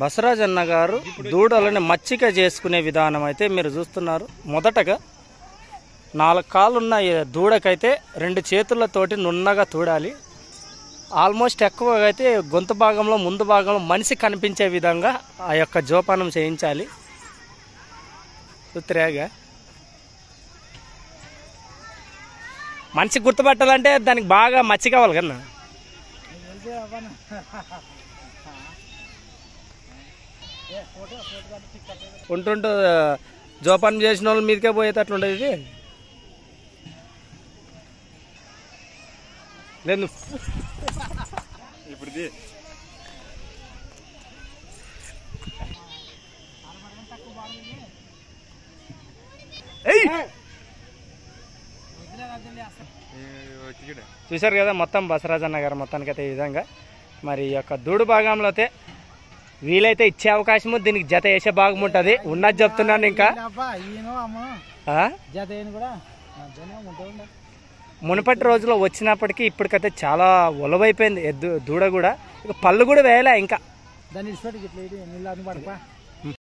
బసరాజ్ అన్న గారు దూడలని మచ్చిక చేసుకునే విధానం అయితే మీరు చూస్తున్నారు. మొదటగా నాలుగు కాళ్ళున్న దూడకైతే రెండు చేతులతోటి నున్నగా తూడాలి. ఆల్మోస్ట్ ఎక్కువగా అయితే గొంతు భాగంలో ముందు భాగంలో మనిషి కనిపించే విధంగా ఆ యొక్క జోపానం చేయించాలి. సుత్రేగా మనిషి గుర్తుపట్టాలంటే దానికి బాగా మచ్చి కావాలి కన్నా. ఉంటుంటూ జోపానం చేసిన వాళ్ళు మీదకే పోయేటట్లు ఉండదు ఇది నేను ఇప్పుడు చూశారు కదా మొత్తం బసరాజన్న గారు మొత్తానికి అయితే ఈ విధంగా. మరి ఈ యొక్క దూడు భాగంలో అయితే వీలైతే ఇచ్చే అవకాశము దీనికి జత వేసే భాగం ఉంటుంది. ఉన్నది చెప్తున్నాను ఇంకా. మునుపటి రోజుల్లో వచ్చినప్పటికీ ఇప్పటికైతే చాలా ఒలవైపోయింది. దూడ కూడా. ఇక పళ్ళు కూడా వేయలే ఇంకా.